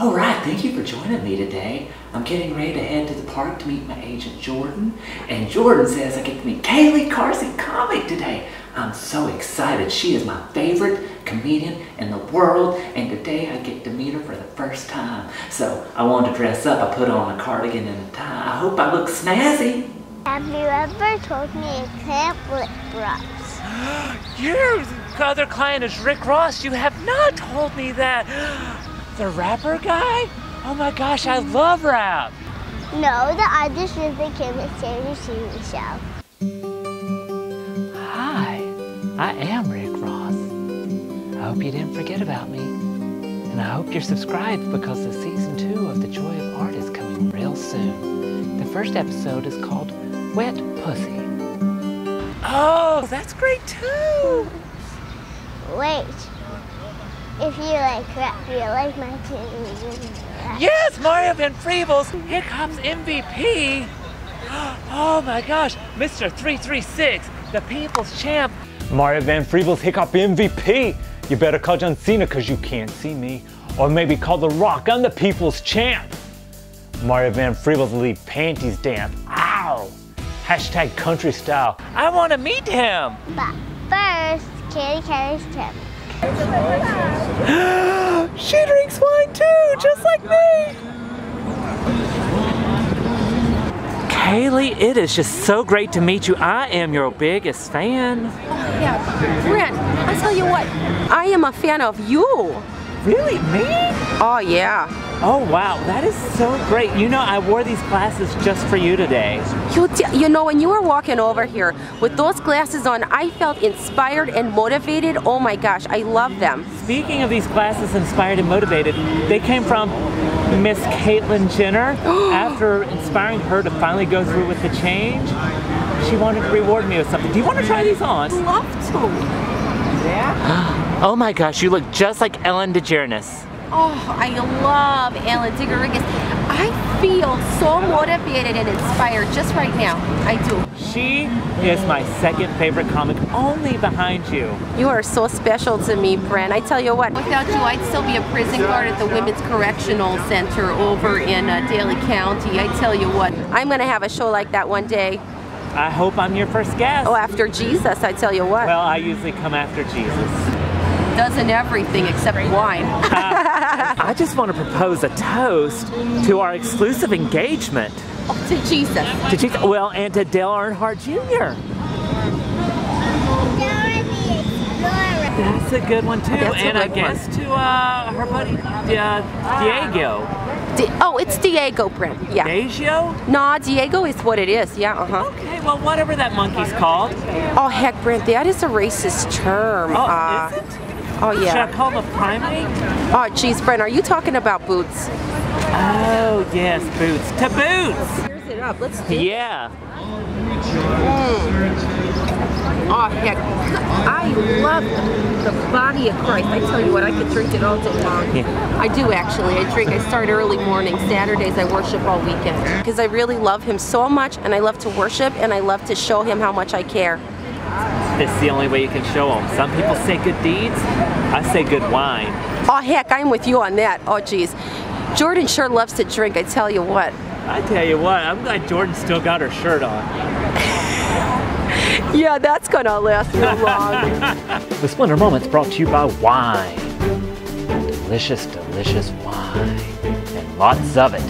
All right, thank you for joining me today. I'm getting ready to head to the park to meet my agent Jordan, and Jordan says I get to meet Kaly Karsy Komic today. I'm so excited. She is my favorite comedian in the world, and today I get to meet her for the first time. So I wanted to dress up. I put on a cardigan and a tie. I hope I look snazzy. Have you ever told me you can't lip gloss? Your other client is Rick Ross. You have not told me that. The rapper guy? Oh my gosh, I love rap. No, the other super came and saved the show. Hi, I am Rick Ross. I hope you didn't forget about me. And I hope you're subscribed because the season two of The Joy of Art is coming real soon. The first episode is called Wet Pussy. Oh, that's great too. Wait. If you like rap, you like my team. Yes, Mario Van Peebles, here comes MVP. Oh my gosh, Mr. 336, the people's champ. Mario Van Peebles Hiccup MVP. You better call John Cena because you can't see me. Or maybe call The Rock, I'm the people's champ. Mario Van Peebles leave panties damp. Ow! Hashtag country style. I want to meet him. But first, Katie carries Tim. she drinks wine too, just like me. Kaly, it is just so great to meet you. I am your biggest fan. Yeah, Brent, I tell you what, I am a fan of you. Really, me? Oh yeah. Oh wow, that is so great. You know, I wore these glasses just for you today. You, you know, when you were walking over here with those glasses on, I felt inspired and motivated. Oh my gosh, I love them. Speaking of these glasses, inspired and motivated, they came from Miss Caitlyn Jenner. After inspiring her to finally go through with the change, she wanted to reward me with something. Do you want to try these on? I'd love to. Yeah. oh my gosh, you look just like Ellen DeGeneres. Oh, I love Ellen DeGeneres. I feel so motivated and inspired just right now. I do. She is my second favorite comic, only behind you. You are so special to me, Brent. I tell you what, without you, I'd still be a prison guard at the Women's Correctional Center over in uh, Daly County. I tell you what, I'm going to have a show like that one day. I hope I'm your first guest. Oh, after Jesus, I tell you what. Well, I usually come after Jesus doesn't everything except wine. uh, I just want to propose a toast to our exclusive engagement. Oh, to Jesus. To Jesus. Well, and to Dale Earnhardt Jr. That's a good one too, That's and I guess one. to uh, her buddy uh, Diego. Di oh, it's Diego, Brent. Yeah. Diego? No, Diego is what it is. Yeah. Uh huh. Okay. Well, whatever that monkey's called. Oh heck, Brent, that is a racist term. Oh, uh, is it? Oh yeah. Should I call a primate? Oh geez, Brent, are you talking about boots? Oh yes, boots. To boots. Here's it up. Let's do. Yeah. Mm. Oh heck, I love the, the, body of Christ. I tell you what, I could drink it all day long. Yeah. I do actually. I drink. I start early morning. Saturdays I worship all weekend because I really love Him so much, and I love to worship, and I love to show Him how much I care. It's the only way you can show them. Some people say good deeds. I say good wine. Oh heck, I'm with you on that. Oh geez, Jordan sure loves to drink. I tell you what. I tell you what, I'm glad Jordan still got her shirt on. yeah, that's gonna last real long. the Splendor Moments brought to you by wine. Delicious, delicious wine. And lots of it.